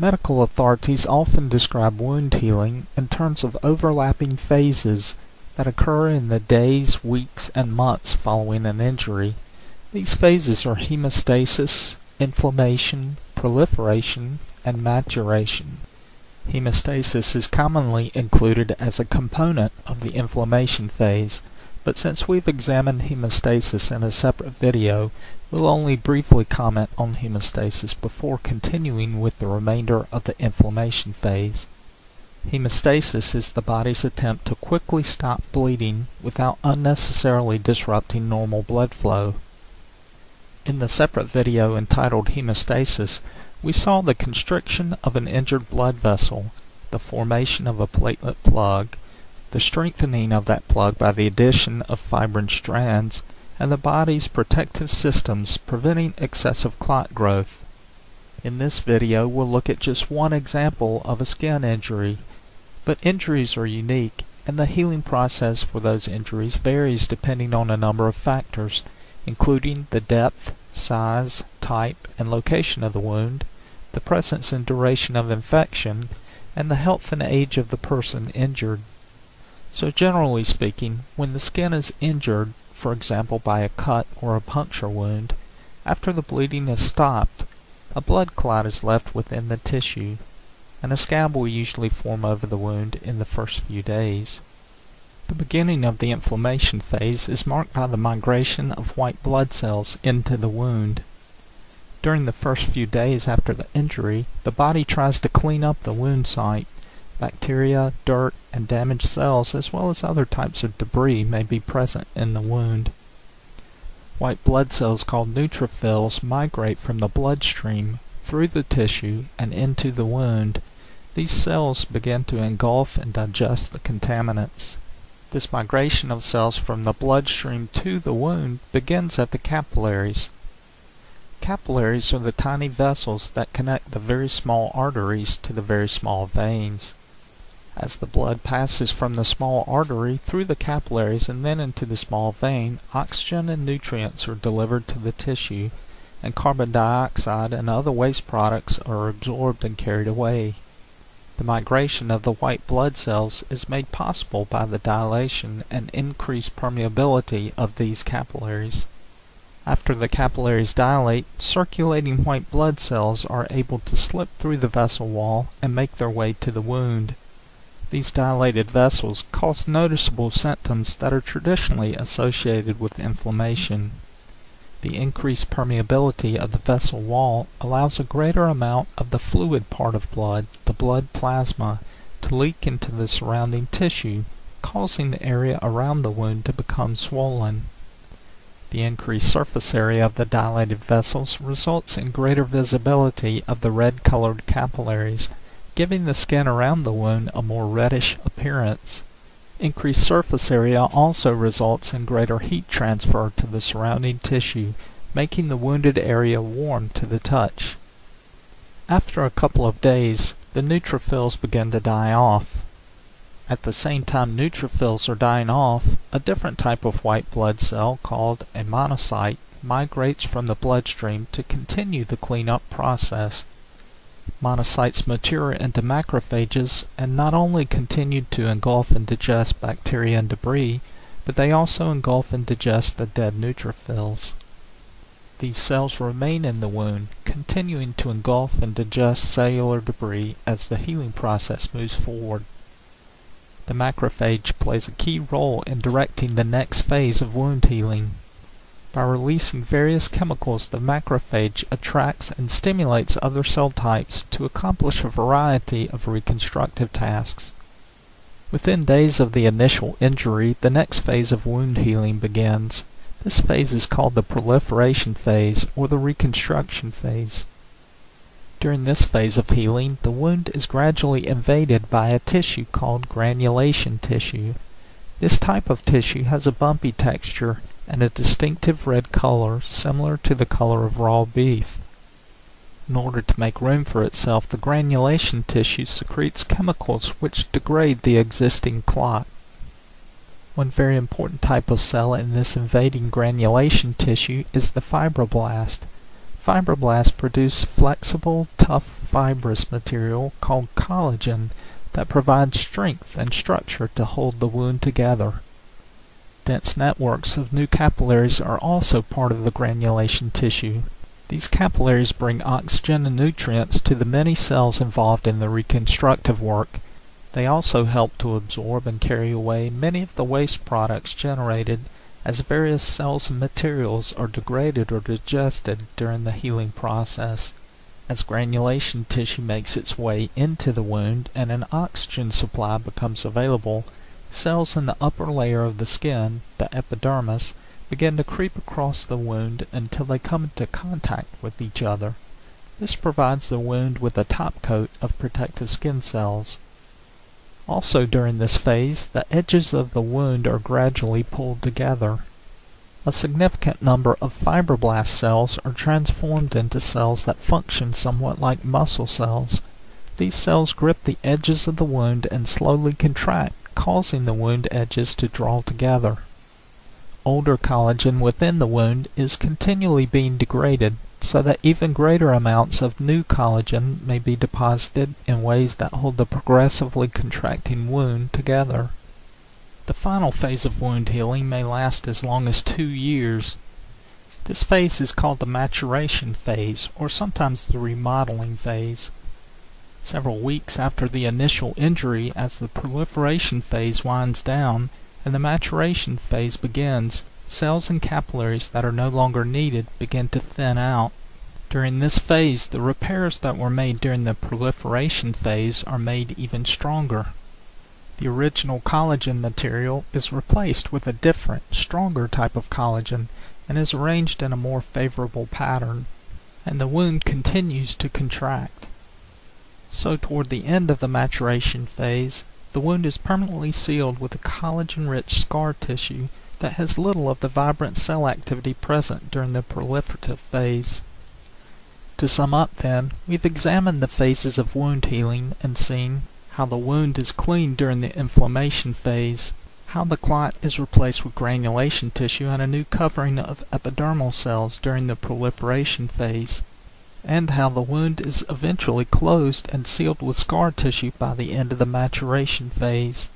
Medical authorities often describe wound healing in terms of overlapping phases that occur in the days, weeks, and months following an injury. These phases are hemostasis, inflammation, proliferation, and maturation. Hemostasis is commonly included as a component of the inflammation phase, but since we've examined hemostasis in a separate video, we'll only briefly comment on hemostasis before continuing with the remainder of the inflammation phase. Hemostasis is the body's attempt to quickly stop bleeding without unnecessarily disrupting normal blood flow. In the separate video entitled Hemostasis, we saw the constriction of an injured blood vessel, the formation of a platelet plug, the strengthening of that plug by the addition of fibrin strands, and the body's protective systems preventing excessive clot growth. In this video we'll look at just one example of a skin injury, but injuries are unique and the healing process for those injuries varies depending on a number of factors, including the depth, size, type, and location of the wound, the presence and duration of infection, and the health and age of the person injured. So generally speaking, when the skin is injured, for example by a cut or a puncture wound, after the bleeding has stopped, a blood clot is left within the tissue, and a scab will usually form over the wound in the first few days. The beginning of the inflammation phase is marked by the migration of white blood cells into the wound. During the first few days after the injury, the body tries to clean up the wound site. Bacteria, dirt, and damaged cells, as well as other types of debris, may be present in the wound. White blood cells called neutrophils migrate from the bloodstream through the tissue and into the wound. These cells begin to engulf and digest the contaminants. This migration of cells from the bloodstream to the wound begins at the capillaries. Capillaries are the tiny vessels that connect the very small arteries to the very small veins. As the blood passes from the small artery through the capillaries and then into the small vein, oxygen and nutrients are delivered to the tissue, and carbon dioxide and other waste products are absorbed and carried away. The migration of the white blood cells is made possible by the dilation and increased permeability of these capillaries. After the capillaries dilate, circulating white blood cells are able to slip through the vessel wall and make their way to the wound. These dilated vessels cause noticeable symptoms that are traditionally associated with inflammation. The increased permeability of the vessel wall allows a greater amount of the fluid part of blood, the blood plasma, to leak into the surrounding tissue, causing the area around the wound to become swollen. The increased surface area of the dilated vessels results in greater visibility of the red-colored capillaries, giving the skin around the wound a more reddish appearance. Increased surface area also results in greater heat transfer to the surrounding tissue, making the wounded area warm to the touch. After a couple of days, the neutrophils begin to die off. At the same time neutrophils are dying off, a different type of white blood cell called a monocyte migrates from the bloodstream to continue the cleanup process. Monocytes mature into macrophages and not only continue to engulf and digest bacteria and debris, but they also engulf and digest the dead neutrophils. These cells remain in the wound, continuing to engulf and digest cellular debris as the healing process moves forward. The macrophage plays a key role in directing the next phase of wound healing. By releasing various chemicals, the macrophage attracts and stimulates other cell types to accomplish a variety of reconstructive tasks. Within days of the initial injury, the next phase of wound healing begins. This phase is called the proliferation phase or the reconstruction phase. During this phase of healing, the wound is gradually invaded by a tissue called granulation tissue. This type of tissue has a bumpy texture and a distinctive red color similar to the color of raw beef. In order to make room for itself, the granulation tissue secretes chemicals which degrade the existing clot. One very important type of cell in this invading granulation tissue is the fibroblast. Fibroblasts produce flexible, tough, fibrous material called collagen that provides strength and structure to hold the wound together. Dense networks of new capillaries are also part of the granulation tissue. These capillaries bring oxygen and nutrients to the many cells involved in the reconstructive work. They also help to absorb and carry away many of the waste products generated as various cells and materials are degraded or digested during the healing process. As granulation tissue makes its way into the wound and an oxygen supply becomes available, cells in the upper layer of the skin, the epidermis, begin to creep across the wound until they come into contact with each other. This provides the wound with a top coat of protective skin cells. Also during this phase, the edges of the wound are gradually pulled together. A significant number of fibroblast cells are transformed into cells that function somewhat like muscle cells. These cells grip the edges of the wound and slowly contract, causing the wound edges to draw together older collagen within the wound is continually being degraded so that even greater amounts of new collagen may be deposited in ways that hold the progressively contracting wound together. The final phase of wound healing may last as long as two years. This phase is called the maturation phase, or sometimes the remodeling phase. Several weeks after the initial injury, as the proliferation phase winds down, and the maturation phase begins, cells and capillaries that are no longer needed begin to thin out. During this phase, the repairs that were made during the proliferation phase are made even stronger. The original collagen material is replaced with a different, stronger type of collagen and is arranged in a more favorable pattern, and the wound continues to contract. So toward the end of the maturation phase, the wound is permanently sealed with a collagen-rich scar tissue that has little of the vibrant cell activity present during the proliferative phase. To sum up then, we've examined the phases of wound healing and seen how the wound is cleaned during the inflammation phase, how the clot is replaced with granulation tissue and a new covering of epidermal cells during the proliferation phase, and how the wound is eventually closed and sealed with scar tissue by the end of the maturation phase.